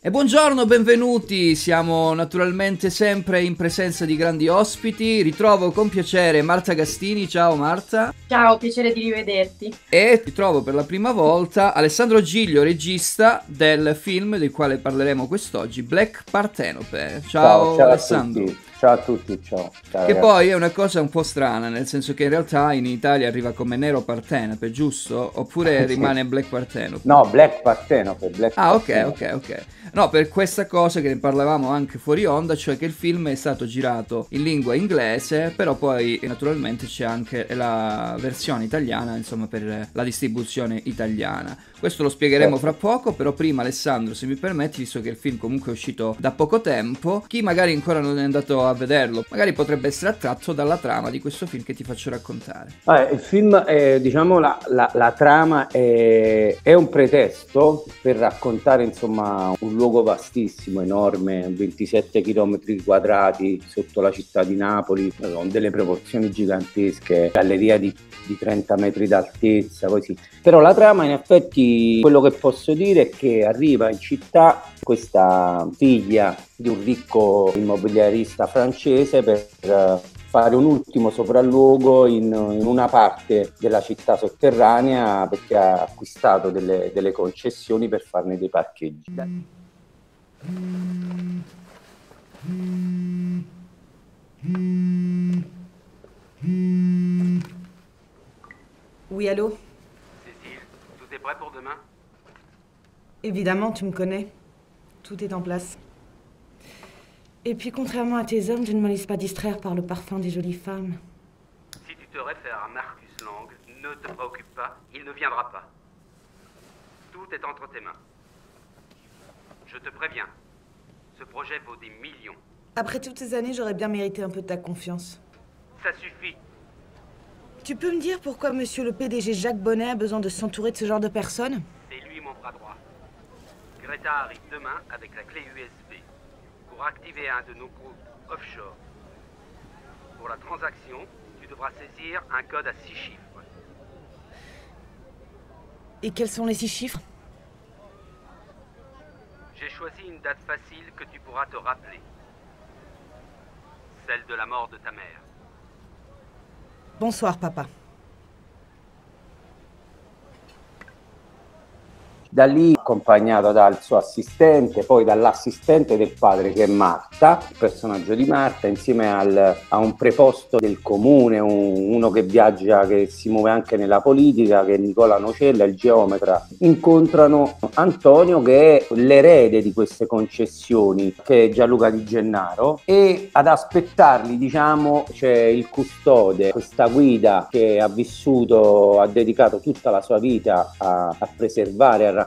E buongiorno, benvenuti. Siamo naturalmente sempre in presenza di grandi ospiti. Ritrovo con piacere Marta Gastini. Ciao Marta. Ciao, piacere di rivederti. E ritrovo per la prima volta Alessandro Giglio, regista del film del quale parleremo quest'oggi, Black Partenope. Ciao, ciao, ciao Alessandro. Ciao a tutti, ciao. ciao che ragazzi. poi è una cosa un po' strana, nel senso che in realtà in Italia arriva come Nero Partenope, giusto? Oppure rimane Black Partenope? No, Black Partenope. Black ah, ok, ok, ok. No, per questa cosa che ne parlavamo anche fuori onda, cioè che il film è stato girato in lingua inglese, però poi naturalmente c'è anche la versione italiana, insomma, per la distribuzione italiana. Questo lo spiegheremo fra poco, però prima Alessandro, se mi permetti, visto che il film comunque è uscito da poco tempo, chi magari ancora non è andato a vederlo, magari potrebbe essere attratto dalla trama di questo film che ti faccio raccontare. Eh, il film, è, diciamo, la, la, la trama è, è, un pretesto per raccontare, insomma, un luogo vastissimo, enorme, 27 km quadrati sotto la città di Napoli, con delle proporzioni gigantesche, galleria di, di 30 metri d'altezza, così. Però la trama in effetti quello che posso dire è che arriva in città questa figlia di un ricco immobiliarista francese per eh, fare un ultimo sopralluogo in, in, una parte della città sotterranea perché ha acquistato delle, delle concessioni per farne dei parcheggi. Oui, allô T'es prêt pour demain Évidemment, tu me connais. Tout est en place. Et puis, contrairement à tes hommes, je ne me laisse pas distraire par le parfum des jolies femmes. Si tu te réfères à Marcus Lang, ne te préoccupe pas, il ne viendra pas. Tout est entre tes mains. Je te préviens, ce projet vaut des millions. Après toutes ces années, j'aurais bien mérité un peu de ta confiance. Ça suffit. Tu peux me dire pourquoi monsieur le PDG Jacques Bonnet a besoin de s'entourer de ce genre de personnes? C'est lui mon bras droit. Greta arrive demain avec la clé USB pour activer un de nos groupes offshore. Pour la transaction, tu devras saisir un code à six chiffres. Et quels sont les six chiffres? J'ai choisi une date facile que tu pourras te rappeler. Celle de la mort de ta mère. Bonsoir, papa. Da lì accompagnato dal suo assistente, poi dall'assistente del padre che è Marta, il personaggio di Marta, insieme al, a un preposto del comune, un, uno che viaggia, che si muove anche nella politica, che è Nicola Nocella, il geometra, incontrano Antonio che è l'erede di queste concessioni, che è Gianluca Di Gennaro, e ad aspettarli, diciamo, c'è il custode, questa guida che ha vissuto, ha dedicato tutta la sua vita a, a preservare, a raccontare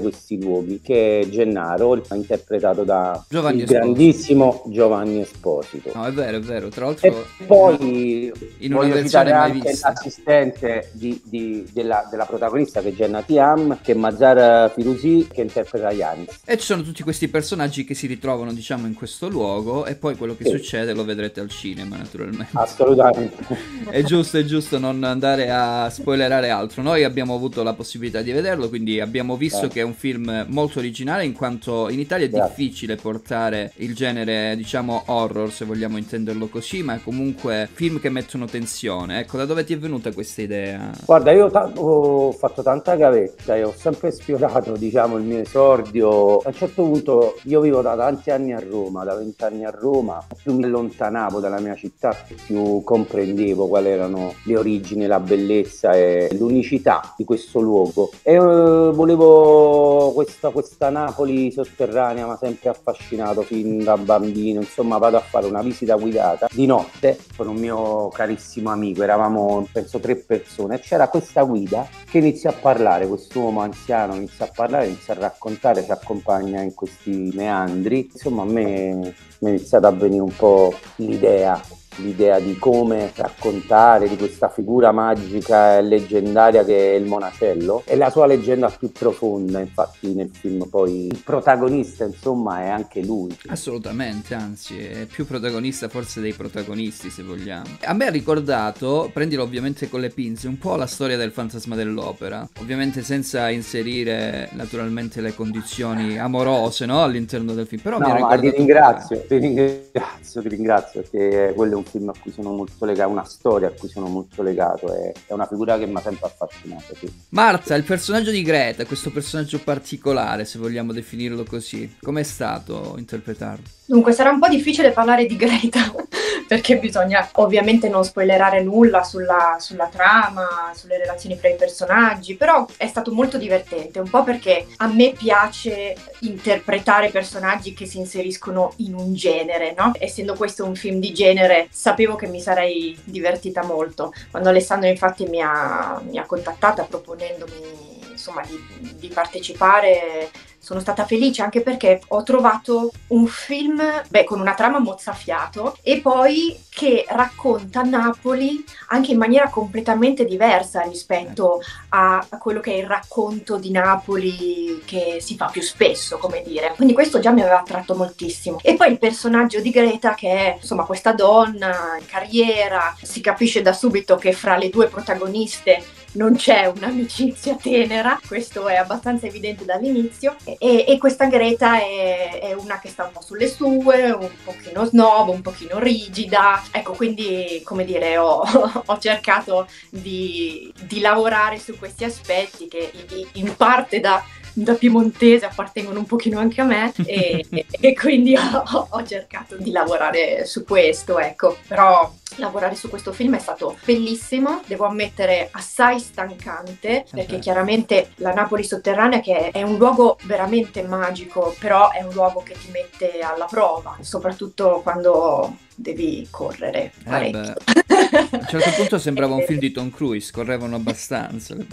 questi luoghi, che Gennaro, interpretato da Giovanni il grandissimo Giovanni Esposito. No, è vero, è vero. Tra l'altro, e poi in una versione mai anche vista. l'assistente di, di, della, della, protagonista che è Jenna Tiam, che è Mazar Firusi, che interpreta Yanis. E ci sono tutti questi personaggi che si ritrovano, diciamo, in questo luogo, e poi quello che sì. succede lo vedrete al cinema, naturalmente. Assolutamente. è giusto, è giusto non andare a spoilerare altro. Noi abbiamo avuto la possibilità di vederlo, quindi abbiamo abbiamo visto eh. che è un film molto originale in quanto in Italia è Grazie. difficile portare il genere, diciamo, horror, se vogliamo intenderlo così, ma comunque film che mettono tensione. Ecco, da dove ti è venuta questa idea? Guarda, io ta- ho fatto tanta gavetta e ho sempre sfiorato, diciamo, il mio esordio. A un certo punto io vivo da tanti anni a Roma, da vent'anni a Roma, più mi allontanavo dalla mia città, più comprendevo quali erano le origini, la bellezza e l'unicità di questo luogo. E uh, volevo volevo questa, questa Napoli sotterranea, ma sempre affascinato fin da bambino. Insomma, vado a fare una visita guidata di notte con un mio carissimo amico. Eravamo, penso, tre persone. C'era questa guida che inizia a parlare, quest'uomo anziano inizia a parlare, inizia a raccontare, ci accompagna in questi meandri. Insomma, a me mi è iniziata a venire un po' l'idea l'idea di come raccontare di questa figura magica e leggendaria che è il monacello. È la sua leggenda più profonda infatti nel film. Poi il protagonista insomma è anche lui. Assolutamente anzi è più protagonista forse dei protagonisti se vogliamo. A me ha ricordato prendilo ovviamente con le pinze un po' la storia del fantasma dell'opera. Ovviamente senza inserire naturalmente le condizioni amorose no? all'interno del film però no, mi ha ricordato ti ringrazio, ti ringrazio ti ringrazio perché quello è un film a cui sono molto legato una storia a cui sono molto legato è, è una figura che mi ha sempre affascinato sì. Marta il personaggio di Greta questo personaggio particolare se vogliamo definirlo così com'è stato interpretarlo? Dunque sarà un po' difficile parlare di Greta perché bisogna ovviamente non spoilerare nulla sulla, sulla, trama, sulle relazioni fra i personaggi, però è stato molto divertente, un po' perché a me piace interpretare personaggi che si inseriscono in un genere, no? Essendo questo un film di genere, sapevo che mi sarei divertita molto. Quando Alessandro infatti mi ha, mi ha contattata proponendomi insomma, di, di partecipare sono stata felice anche perché ho trovato un film beh, con una trama mozzafiato e poi che racconta Napoli anche in maniera completamente diversa rispetto a, quello che è il racconto di Napoli che si fa più spesso, come dire. Quindi questo già mi aveva attratto moltissimo. E poi il personaggio di Greta che è insomma questa donna in carriera, si capisce da subito che fra le due protagoniste non c'è un'amicizia tenera, questo è abbastanza evidente dall'inizio, e, e questa Greta è, è, una che sta un po' sulle sue, un pochino snob, un pochino rigida, ecco quindi come dire ho, ho cercato di, di, lavorare su questi aspetti che in parte da da piemontese appartengono un pochino anche a me e, e quindi ho, ho, cercato di lavorare su questo, ecco, però lavorare su questo film è stato bellissimo, devo ammettere assai stancante, perché chiaramente la Napoli sotterranea che è un luogo veramente magico, però è un luogo che ti mette alla prova, soprattutto quando devi correre eh parecchio. Eh a un certo punto sembrava un film di Tom Cruise, correvano abbastanza.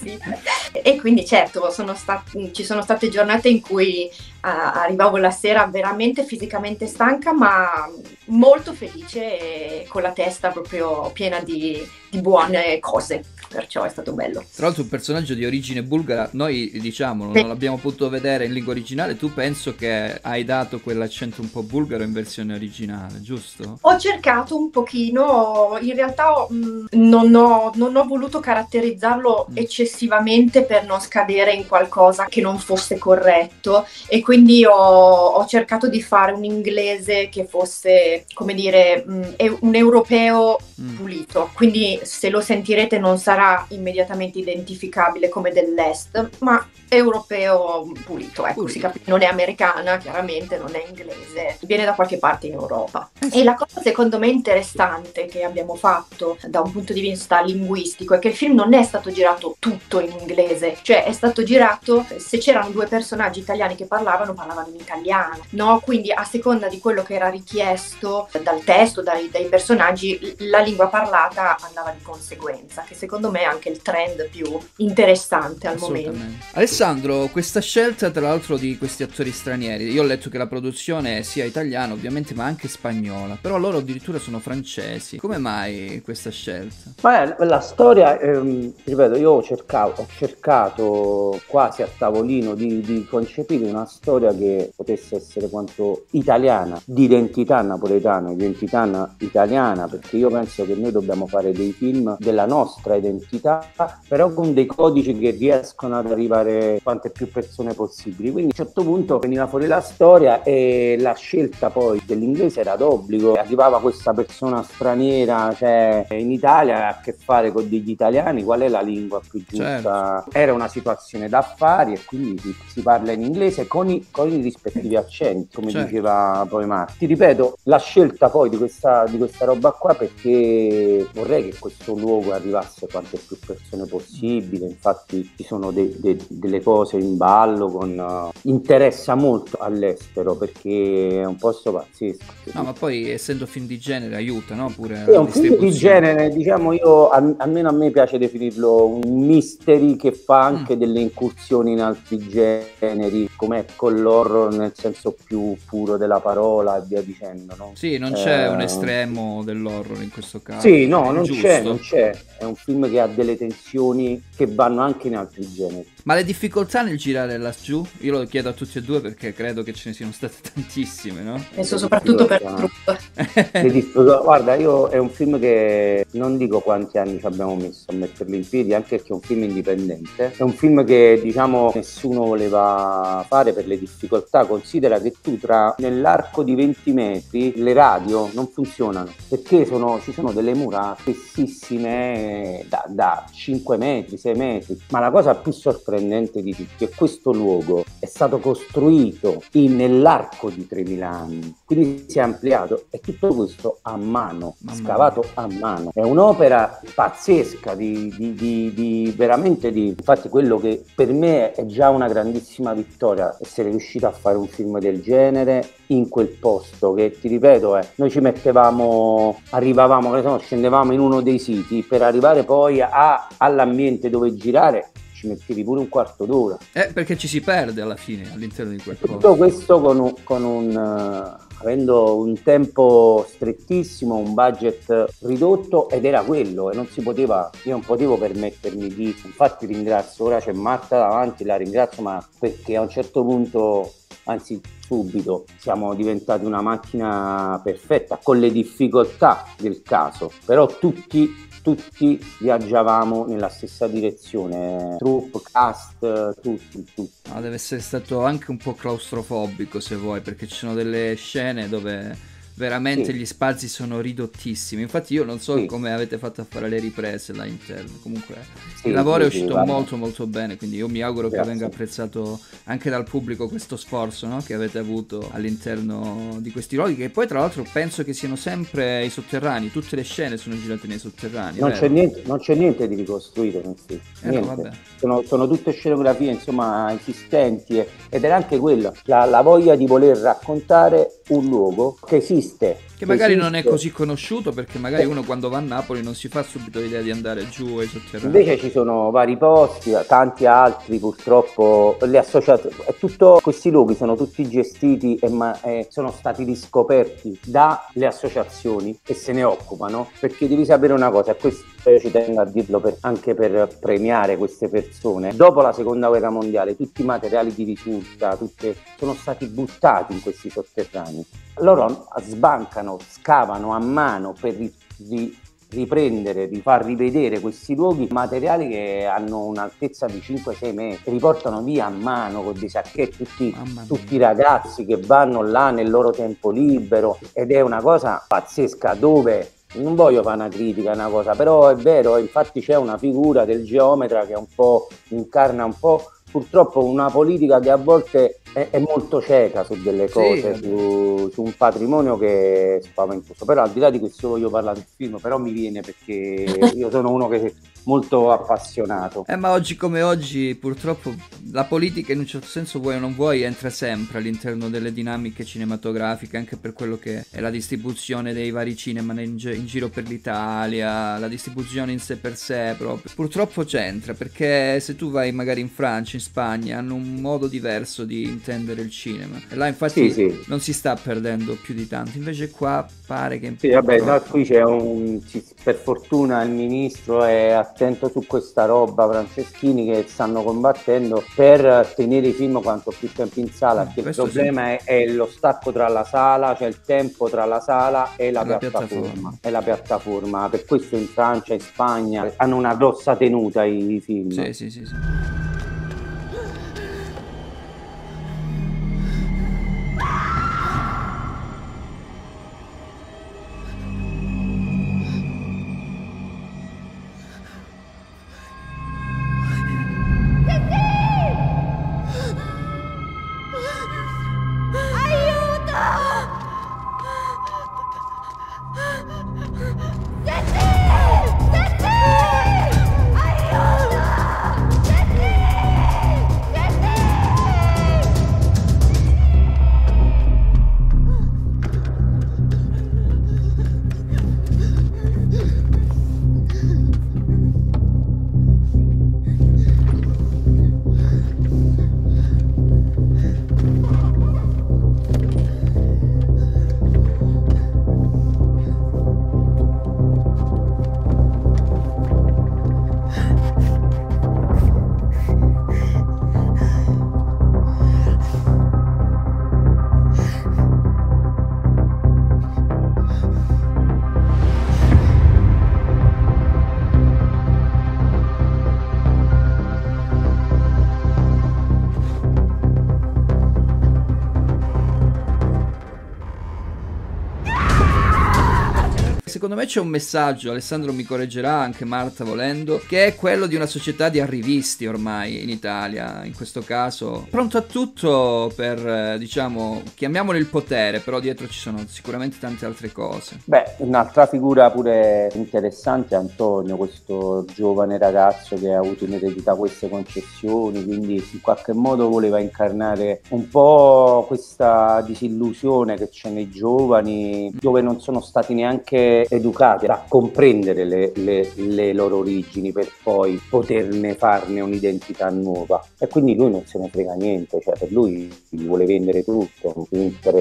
sì. E quindi certo sono stat- ci sono state giornate in cui arrivavo la sera veramente fisicamente stanca ma molto felice e con la testa proprio piena di, di buone cose perciò è stato bello. Tra l'altro un personaggio di origine bulgara, noi diciamo non l'abbiamo potuto vedere in lingua originale, tu penso che hai dato quell'accento un po' bulgaro in versione originale, giusto? Ho cercato un pochino, in realtà mh, mm, non, ho, non, ho, voluto caratterizzarlo mm. eccessivamente per non scadere in qualcosa che non fosse corretto e quindi ho, ho cercato di fare un inglese che fosse, come dire, mm, un europeo mm. pulito, quindi se lo sentirete non sarà sarà immediatamente identificabile come dell'est, ma europeo pulito, ecco, pulito. si capisce, non è americana, chiaramente non è inglese, viene da qualche parte in Europa. E la cosa secondo me interessante che abbiamo fatto da un punto di vista linguistico è che il film non è stato girato tutto in inglese, cioè è stato girato, se c'erano due personaggi italiani che parlavano, parlavano in italiano, no? Quindi a seconda di quello che era richiesto dal testo, dai, dai personaggi, la lingua parlata andava di conseguenza, che secondo me anche il trend più interessante al momento. Alessandro, questa scelta tra l'altro di questi attori stranieri, io ho letto che la produzione sia italiana ovviamente ma anche spagnola, però loro addirittura sono francesi. Come mai questa scelta? Beh, la storia, ehm, ripeto, io ho cercato, ho cercato quasi a tavolino di, di concepire una storia che potesse essere quanto italiana, di identità napoletana, identità italiana, perché io penso che noi dobbiamo fare dei film della nostra identità però con dei codici che riescono ad arrivare quante più persone possibili. Quindi a un certo punto veniva fuori la storia e la scelta poi dell'inglese era d'obbligo. Arrivava questa persona straniera, cioè in Italia ha a che fare con degli italiani, qual è la lingua più giusta? Certo. Era una situazione d'affari e quindi si, si parla in inglese con i, con i rispettivi accenti, come certo. diceva poi Marti. Ti ripeto, la scelta poi di questa, di questa roba qua perché vorrei che questo luogo arrivasse quante più persone possibile, infatti ci sono de- de- delle cose in ballo con uh, interessa molto all'estero perché è un posto pazzesco. No, ma poi essendo film di genere aiuta, no? Pure è un film di genere, diciamo io, almeno a me piace definirlo un mystery che fa anche mm. delle incursioni in altri generi, come con l'horror nel senso più puro della parola e via dicendo. No? Sì, non c'è eh... un estremo dell'horror in questo caso. Sì, no, non c'è, non c'è. È un film che ha delle tensioni che vanno anche in altri generi. Ma le difficoltà nel girare laggiù? Io lo chiedo a tutti e due perché credo che ce ne siano state tantissime, no? Penso soprattutto per Trupp. Guarda, io è un film che non dico quanti anni ci abbiamo messo a metterlo in piedi, anche perché è un film indipendente. È un film che, diciamo, nessuno voleva fare per le difficoltà. Considera che tu tra nell'arco di 20 metri le radio non funzionano perché sono, ci sono delle mura spessissime da, da 5 metri, 6 metri. Ma la cosa più sorprendente di tutti è questo luogo è stato costruito in, nell'arco di 3000 anni, quindi si è ampliato e tutto questo a mano, Mamma scavato mia. a mano. È un'opera pazzesca di, di, di, di, veramente di... Infatti quello che per me è già una grandissima vittoria essere riuscito a fare un film del genere in quel posto che ti ripeto è, noi ci mettevamo, arrivavamo, scendevamo in uno dei siti per arrivare poi a, all'ambiente dove girare ci mettevi pure un quarto d'ora. Eh, perché ci si perde alla fine all'interno di quel posto. Tutto questo con un, con un uh, avendo un tempo strettissimo, un budget ridotto ed era quello e non si poteva, io non potevo permettermi di, infatti ringrazio, ora c'è Marta davanti, la ringrazio ma perché a un certo punto anzi subito siamo diventati una macchina perfetta con le difficoltà del caso, però tutti tutti viaggiavamo nella stessa direzione, troupe, cast, tutti, tutti. Ah, deve essere stato anche un po' claustrofobico se vuoi, perché ci sono delle scene dove veramente sì. gli spazi sono ridottissimi. Infatti, io non so sì. come avete fatto a fare le riprese là interno. Comunque, sì, il lavoro è uscito molto, molto bene. Quindi, io mi auguro Grazie. che venga apprezzato anche dal pubblico questo sforzo no? che avete avuto all'interno di questi luoghi. Che poi, tra l'altro, penso che siano sempre i sotterranei. Tutte le scene sono girate nei sotterranei. Non, c'è niente, non c'è, niente, di ricostruito. Eh no, sono, sono, tutte scenografie insomma esistenti ed era anche quella la, la voglia di voler raccontare un luogo che esiste. Che magari esiste. non è così conosciuto perché magari uno quando va a Napoli non si fa subito l'idea di andare giù ai sotterranei. Invece ci sono vari posti, tanti altri purtroppo, le associazioni, tutto, questi luoghi sono tutti gestiti e, ma, e sono stati riscoperti dalle associazioni che se ne occupano perché devi sapere una cosa, questo io ci tengo a dirlo per, anche per premiare queste persone. Dopo la seconda guerra mondiale tutti i materiali di risulta tutte, sono stati buttati in questi sotterranei. Loro sbancano, scavano a mano per ri, ri, riprendere, rifar rivedere questi luoghi materiali che hanno un'altezza di 5-6 metri, riportano via a mano con dei sacchetti tutti, tutti, i ragazzi che vanno là nel loro tempo libero. Ed è una cosa pazzesca dove non voglio fare una critica, una cosa, però è vero, infatti c'è una figura del geometra che un po' incarna un po' purtroppo una politica che a volte è, è molto cieca su delle cose, sì. su, su, un patrimonio che è spaventoso. Però al di là di questo voglio parlare del film, però mi viene perché io sono uno che molto appassionato. Eh, ma oggi come oggi, purtroppo, la politica in un certo senso, vuoi o non vuoi, entra sempre all'interno delle dinamiche cinematografiche, anche per quello che è la distribuzione dei vari cinema in, gi- in giro per l'Italia, la distribuzione in sé per sé proprio. Purtroppo c'entra, perché se tu vai magari in Francia, in Spagna, hanno un modo diverso di intendere il cinema. E là infatti sì, sì. non si sta perdendo più di tanto, invece qua pare che... Sì, vabbè, no, qui c'è un... per fortuna il ministro è attento su questa roba, Franceschini, che stanno combattendo per tenere i film quanto più tempo in sala, mm, perché il problema sì. è, è, lo stacco tra la sala, cioè il tempo tra la sala e la, la piattaforma. piattaforma. E la piattaforma, per questo in Francia e Spagna hanno una grossa tenuta i film. Sì, sì, sì. sì. Secondo me c'è un messaggio, Alessandro mi correggerà, anche Marta volendo, che è quello di una società di arrivisti ormai in Italia, in questo caso, pronto a tutto per, eh, diciamolo, chiamiamolo il potere, però dietro ci sono sicuramente tante altre cose. Beh, un'altra figura pure interessante è Antonio, questo giovane ragazzo che ha avuto in eredità queste concessioni, quindi in qualche modo voleva incarnare un po' questa disillusione che c'è nei giovani, dove non sono stati neanche educati a comprendere le, le, le loro origini per poi poterne farne un'identità nuova. E quindi lui non se ne frega niente, cioè per lui vuole vendere tutto,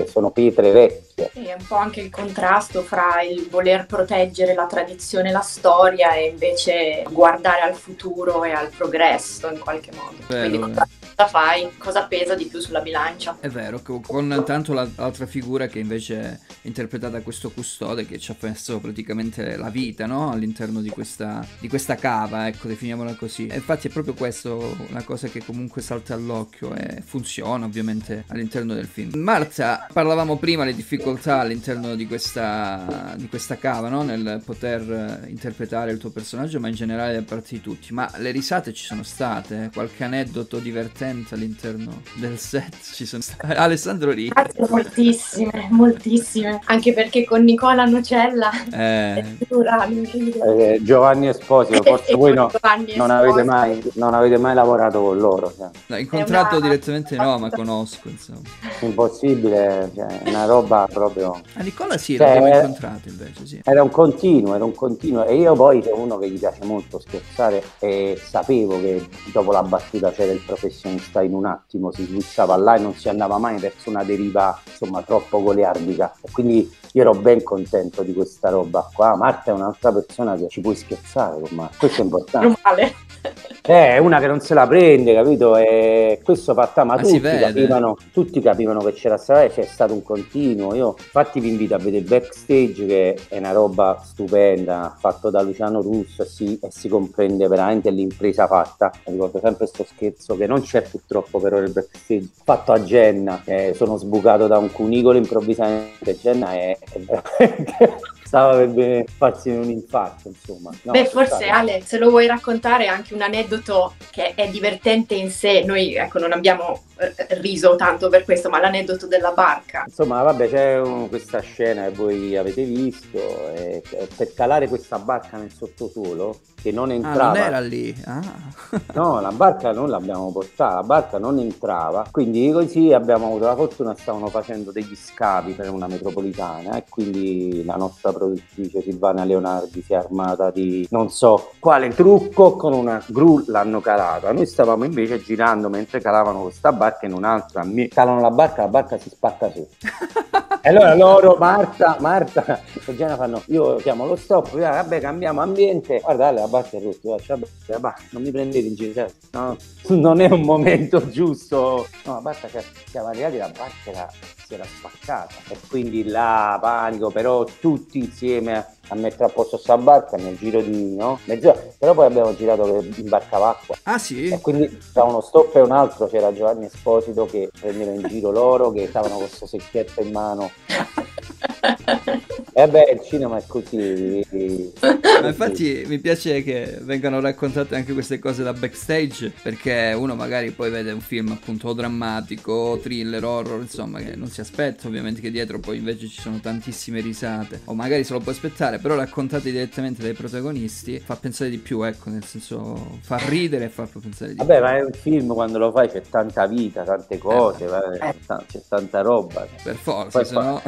sono pietre vecchie. È un po' anche il contrasto fra il voler proteggere la tradizione e la storia e invece guardare al futuro e al progresso in qualche modo. Bello, Quindi cosa, cosa fai? Cosa pesa di più sulla bilancia? È vero, con tanto l'altra figura che invece è interpretata da questo custode che ci ha messo praticamente la vita no? all'interno di questa, di questa cava, ecco, definiamola così. E infatti è proprio questo una cosa che comunque salta all'occhio e funziona ovviamente all'interno del film. Marta, parlavamo prima le difficoltà all'interno di questa, di questa cava, no? nel poter interpretare il tuo personaggio, ma in generale da parte di tutti. Ma le risate ci sono state? Qualche aneddoto divertente all'interno del set ci sono state? Alessandro Ricci. Moltissime, moltissime. Anche perché con Nicola Nocella eh. eh, Giovanni Esposito, forse voi no, non, avete mai, non, avete mai, lavorato con loro. Cioè. No, incontrato una... direttamente no, ma conosco insomma. Impossibile, cioè, una roba proprio... A Nicola sì, cioè, l'abbiamo incontrato invece, sì. Era un continuo, era un continuo. E io poi sono uno che gli piace molto scherzare e sapevo che dopo la battuta c'era il professionista in un attimo, si switchava là e non si andava mai verso una deriva insomma troppo goliardica. E quindi io ero ben contento di questa roba qua. Marta è un'altra persona che ci puoi scherzare con Marta, questo è importante. Male. Eh, è una che non se la prende, capito? E questo fatta, ma, ma tutti, capivano, tutti capivano che c'era stato, c'è stato un continuo. Io infatti vi invito a vedere backstage che è una roba stupenda, fatto da Luciano Russo e si, e si comprende veramente l'impresa fatta. Ricordo sempre questo scherzo che non c'è purtroppo però il backstage, fatto a Genna, eh, sono sbucato da un cunicolo improvvisamente, Genna è, è veramente stava per farsi un infarto, insomma. No, Beh, forse stato... Ale, se lo vuoi raccontare anche un aneddoto che è divertente in sé, noi ecco non abbiamo eh, riso tanto per questo, ma l'aneddoto della barca. Insomma, vabbè, c'è un, questa scena che voi avete visto, e, per calare questa barca nel sottosuolo, che non entrava. Ah, non era lì? Ah. no, la barca non l'abbiamo portata, la barca non entrava, quindi così abbiamo avuto la fortuna, stavano facendo degli scavi per una metropolitana e quindi la nostra produttrice Silvana Leonardi si è armata di non so quale trucco con una gru l'hanno calata. Noi stavamo invece girando mentre calavano questa barca in un'altra, calano la barca, la barca si spacca su. e allora loro, Marta, Marta e Gianna fanno, io chiamo lo stop, vabbè cambiamo ambiente, guarda la barca è rotta, vabbè, non mi prendete in giro, cioè, no, non è un momento giusto. No, la barca, siamo arrivati, la barca era si era spaccata. E quindi là panico però tutti insieme a mettere a posto sta barca nel giro di no? mezz'ora però poi abbiamo girato che imbarcava acqua ah sì? e quindi tra uno stop e un altro c'era Giovanni Esposito che prendeva in giro loro che stavano con questo secchietto in mano e eh beh, il cinema è così. Ma infatti mi piace che vengano raccontate anche queste cose da backstage, perché uno magari poi vede un film appunto drammatico, thriller, horror, insomma, che non si aspetta ovviamente che dietro poi invece ci sono tantissime risate, o magari se lo può aspettare, però raccontate direttamente dai protagonisti fa pensare di più, ecco, nel senso fa ridere e fa pensare di Vabbè, più. ma è un film quando lo fai c'è tanta vita, tante cose, eh, c'è tanta roba. Per forza, se no...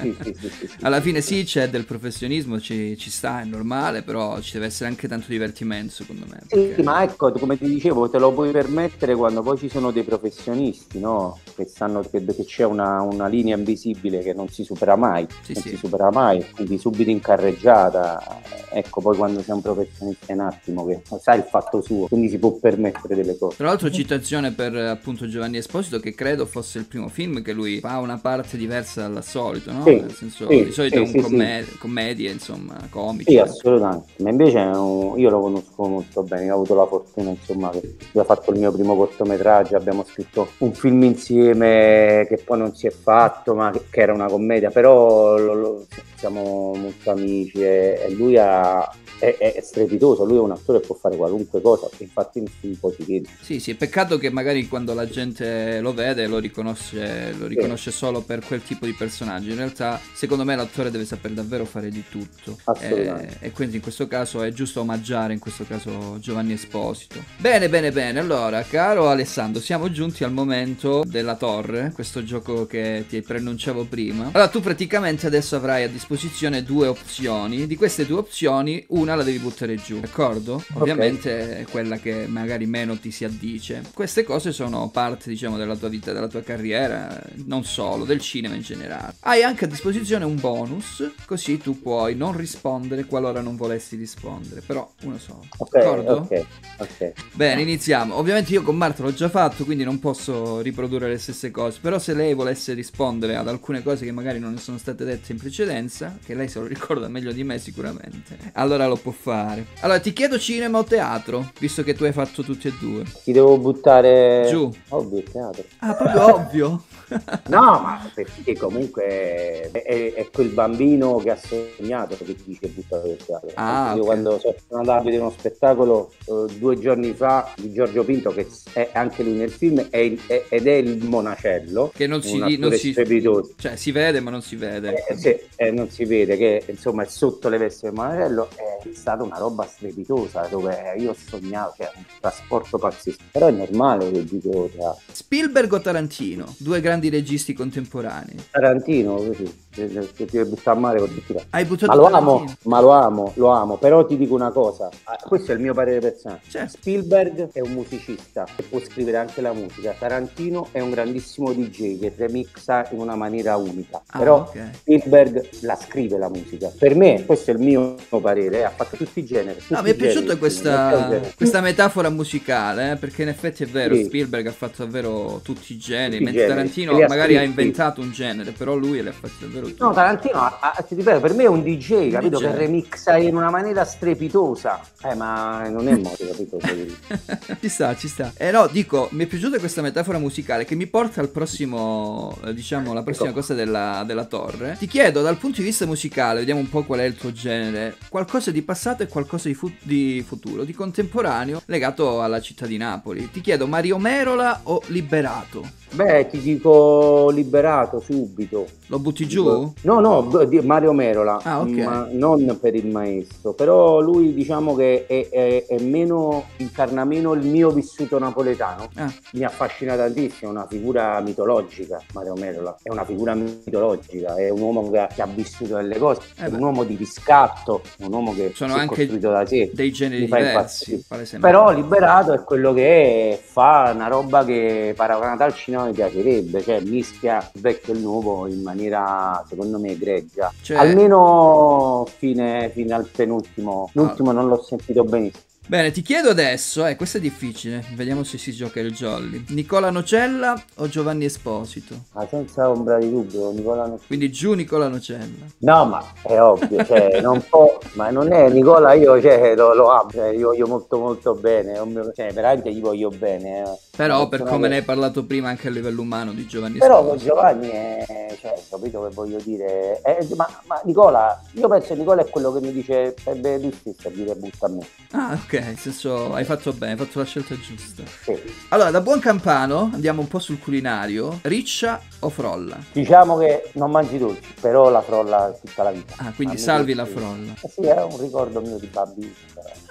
sì, sì, sì, sì, Alla fine sì, c'è del professionismo, ci, ci, sta, è normale, però ci deve essere anche tanto divertimento secondo me. Perché... Sì, ma ecco, come ti dicevo, te lo puoi permettere quando poi ci sono dei professionisti, no? Che sanno che, che c'è una, una, linea invisibile che non si supera mai, non si supera mai, quindi subito in carreggiata. Ecco, poi quando sei un professionista in un attimo che sa il fatto suo, quindi si può permettere delle cose. Tra l'altro citazione per appunto Giovanni Esposito che credo fosse il primo film che lui fa una parte diversa dal solito, no? Sì, Nel senso, sì, di solito solito Sì, un commedie, insomma, comici. Sì, assolutamente. Ma invece è un- io lo conosco molto bene, ho avuto la fortuna, insomma, che lui ha fatto il mio primo cortometraggio, abbiamo scritto un film insieme che poi non si è fatto, ma che, che era una commedia, però lo- lo- siamo molto amici e, e lui ha- è, è strepitoso, lui è un attore che può fare qualunque cosa, infatti in film poi si vede. Sì, sì, peccato che magari quando la gente lo vede lo riconosce, lo riconosce solo per quel tipo di personaggio. In realtà, secondo me, l'attore deve saper davvero fare di tutto. Assolutamente. Eh, e quindi in questo caso è giusto omaggiare, in questo caso Giovanni Esposito. Bene, bene, bene. Allora, caro Alessandro, siamo giunti al momento della torre, questo gioco che ti preannunciavo prima. Allora, tu praticamente adesso avrai a disposizione due opzioni. Di queste due opzioni, una la devi buttare giù, d'accordo? Ovviamente è quella che magari meno ti si addice. Queste cose sono parte, diciamo, della tua vita, della tua carriera, non solo, del cinema in generale. Hai anche a disposizione un bonus, così tu puoi non rispondere qualora non volessi rispondere, però uno solo. Ok, D'accordo? ok, ok. Bene, iniziamo. Ovviamente io con Marta l'ho già fatto, quindi non posso riprodurre le stesse cose. Però se lei volesse rispondere ad alcune cose che magari non sono state dette in precedenza, che lei se lo ricorda meglio di me sicuramente, allora lo può fare. Allora ti chiedo cinema o teatro, visto che tu hai fatto tutti e due. Ti devo buttare Giù. Ovvio, teatro. Ah, proprio ovvio. No, ma perché comunque è, è- è quel bambino che ha sognato che ti dice buttare il teatro. Ah, Io quando sono andato a vedere uno spettacolo eh, due giorni fa di Giorgio Pinto, che è anche lui nel film, è il- è- ed è il monacello. Che non si, non si cioè si vede ma non si vede. Eh, sì, eh, non si vede che insomma è sotto le vesti del monacello è stata una roba strepitosa dove io ho sognato cioè un trasporto pazzesco però è normale che dico teatro. Spielberg o Tarantino? Due grandi registi contemporanei. Tarantino così se se ti vuoi buttare a mare con tutti i Hai buttato Ma lo amo, ma lo amo, lo amo, però ti dico una cosa, ah, questo è il mio parere personale. Certo. Spielberg è un musicista e può scrivere anche la musica, Tarantino è un grandissimo DJ che remixa in una maniera unica, Ah, però ok. Spielberg la scrive la musica. Per me, questo è il mio parere, eh, ha fatto tutti i generi. tutti No, mi è piaciuta questa, questa metafora musicale, eh, perché in effetti è vero, Sì. Spielberg ha fatto davvero tutti i generi, Tutti mentre generi, Tarantino magari ha inventato un genere, però lui li ha fatti davvero tutti. No, Tarantino, ti ripeto, per me è un DJ, capito? DJ. Che remixa in una maniera strepitosa. Eh, ma non è modo, capito? ci sta, ci sta. Eh no, dico, mi è piaciuta questa metafora musicale che mi porta al prossimo, eh, diciamo, la prossima Ecco. cosa della, della torre. Ti chiedo, dal punto di vista musicale, vediamo un po' qual è il tuo genere, qualcosa di passato e qualcosa di, fu- di futuro, di contemporaneo, legato alla città di Napoli. Ti chiedo, Mario Merola o Liberato? Beh, ti dico liberato subito. Lo butti giù? No, no, Mario Merola, Ah, ok. ma non per il maestro, però lui diciamo che è, è- è meno, incarna meno il mio vissuto napoletano. Ah, Mi affascina tantissimo, è una figura mitologica, Mario Merola, è una figura mitologica, è un uomo che ha, che ha vissuto delle cose, Eh è un uomo di riscatto, un uomo che sono si è anche costruito da sé. dei generi diversi. Però Liberato è quello che è, fa una roba che paragonata al cinema mi piacerebbe, cioè mischia il vecchio e il nuovo in maniera secondo me egregia. Cioè- Almeno fine, fine al penultimo, Ah. l'ultimo non l'ho sentito benissimo. Bene, ti chiedo adesso, eh, questo è difficile, vediamo se si gioca il jolly. Nicola Nocella o Giovanni Esposito? Ma senza ombra di dubbio, Nicola non... Quindi giù Nicola Nocella. No, ma è ovvio, cioè, non può, ma non è Nicola, io cioè, lo, lo amo, cioè, io voglio molto molto bene, mio- cioè, veramente gli voglio bene. eh. Però per come ne hai parlato prima anche a livello umano di Giovanni Però con. Giovanni è, cioè, capito che voglio dire? È- ma, ma Nicola, io penso che Nicola è quello che mi dice, ebbe lui stesso a dire butta a me. Ah, ok, nel senso hai fatto bene, hai fatto la scelta giusta. Sì. Allora, da buon campano andiamo un po' sul culinario. Riccia o frolla? Diciamo che non mangi dolci, però la frolla tutta la vita. Ah, quindi salvi la frolla. Eh sì, è un ricordo mio di bambino.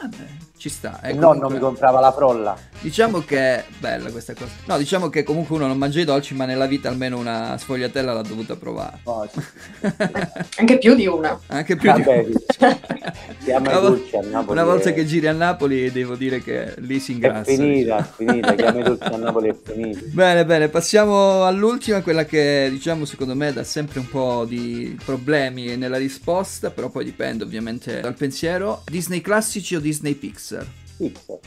Vabbè, ci sta. eh, Il nonno comunque- mi comprava la frolla. Diciamo che bella questa cosa. No, diciamo che comunque uno non mangia i dolci, ma nella vita almeno una sfogliatella l'ha dovuta provare. No, sì. Anche più di una. Anche più di Vabbè, sì. Chiama una, dolci a Napoli. una volta è- che giri a Napoli devo dire che lì si È ingrassa. finita, è finita, chiama i dolci a Napoli è finita. Bene, bene, passiamo all'ultima, quella che diciamo secondo me dà sempre un po' di problemi nella risposta, però poi dipende ovviamente dal pensiero. Disney classici o Disney Pixar? Pixar.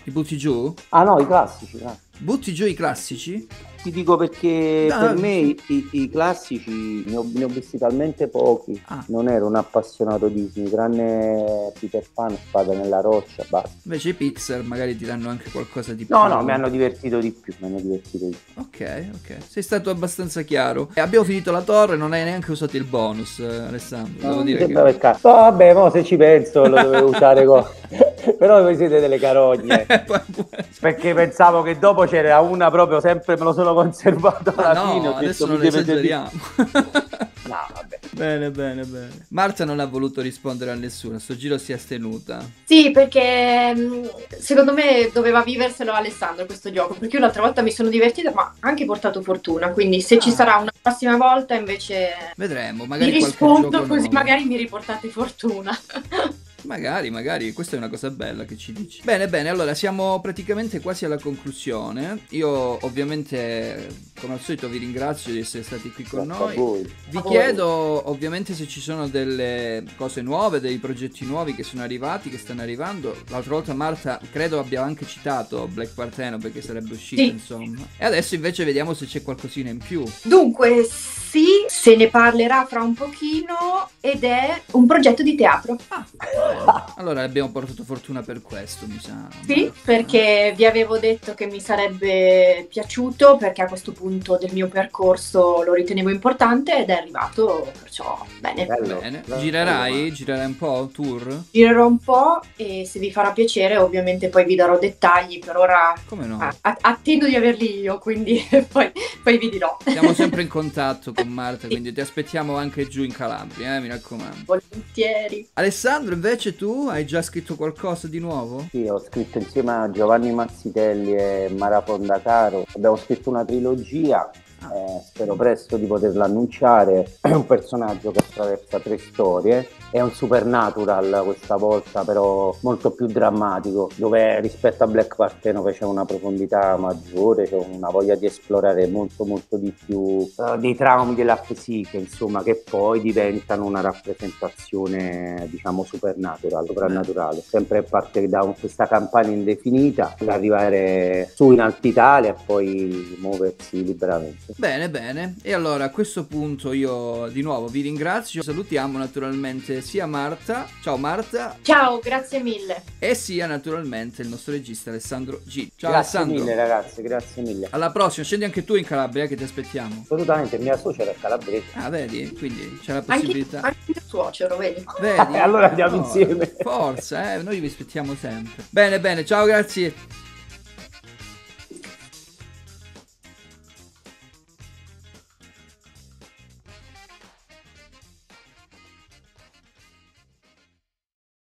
Li butti giù? Ah no, i classici, no. Butti giù i classici? Ti dico perché Ah, per me i, i classici ne ho, ne ho visti talmente pochi. Ah. Non ero un appassionato Disney, tranne Peter Pan, Spada nella roccia, basta. Invece i Pixar magari ti danno anche qualcosa di più. No, no, mi hanno divertito di più, mi hanno divertito di più. Ok, ok. Sei stato abbastanza chiaro. E abbiamo finito la torre, non hai neanche usato il bonus, eh, Alessandro. Devo No, dire che... peccato. No, vabbè, mo se ci penso lo dovevo usare co- Però voi siete delle carogne. Perché pensavo che dopo c'era una proprio sempre me lo sono conservato alla no, fine. ho adesso detto, non mi esageriamo. No, vabbè. bene, bene, bene. Marta non ha voluto rispondere a nessuno, a sto giro si è astenuta. Sì, perché mh, secondo me doveva viverselo Alessandro questo gioco, perché io l'altra volta mi sono divertita, ma ha anche portato fortuna, quindi se ci Ah. sarà una prossima volta invece Vedremo, magari qualche rispondo così nuovo. magari mi riportate fortuna. Magari, magari, questa è una cosa bella che ci dici. Bene, bene, allora siamo praticamente quasi alla conclusione. Io ovviamente, come al solito, vi ringrazio di essere stati qui con Grazie a noi. voi. Vi A voi. chiedo ovviamente se ci sono delle cose nuove, dei progetti nuovi che sono arrivati, che stanno arrivando. L'altra volta Marta credo abbia anche citato Black Parteno perché sarebbe uscito, Sì. insomma. E adesso invece vediamo se c'è qualcosina in più. Dunque, sì, se ne parlerà fra un pochino ed è un progetto di teatro. Ah. Allora abbiamo portato fortuna per questo, mi sa. Sì, perché vi avevo detto che mi sarebbe piaciuto perché a questo punto del mio percorso lo ritenevo importante ed è arrivato, perciò bene. Bello. Bene. Bello. Girerai? Girerai un po' tour? Girerò un po' e se vi farà piacere ovviamente poi vi darò dettagli, per ora Come no? a- attendo di averli io, quindi poi, poi vi dirò. Siamo sempre in contatto con Marta, quindi ti aspettiamo anche giù in Calabria, eh, mi raccomando. Volentieri. Alessandro, invece tu? Hai già scritto qualcosa di nuovo? Sì, ho scritto insieme a Giovanni Mazzitelli e Mara Fondacaro, abbiamo scritto una trilogia, eh, spero presto di poterla annunciare, è un personaggio che attraversa tre storie, è un supernatural questa volta però molto più drammatico, dove rispetto a Black Parteno c'è una profondità maggiore, c'è una voglia di esplorare molto molto di più eh, dei traumi della psiche, insomma, che poi diventano una rappresentazione diciamo supernatural, soprannaturale, sempre parte da questa campagna indefinita per arrivare su in Alta Italia e poi muoversi liberamente. Bene, bene. E allora a questo punto io di nuovo vi ringrazio. Salutiamo naturalmente sia Marta, ciao Marta, Ciao, grazie mille. e sia naturalmente il nostro regista Alessandro G. Ciao grazie Alessandro. mille ragazzi, grazie mille. Alla prossima, scendi anche tu in Calabria che ti aspettiamo. Assolutamente, mia suocera è calabrese. Ah, vedi? Quindi c'è la Anche, possibilità. anche il suocero, vedi? Vedi? Allora andiamo insieme. Forza, eh, noi vi aspettiamo sempre. Bene, bene, ciao, grazie.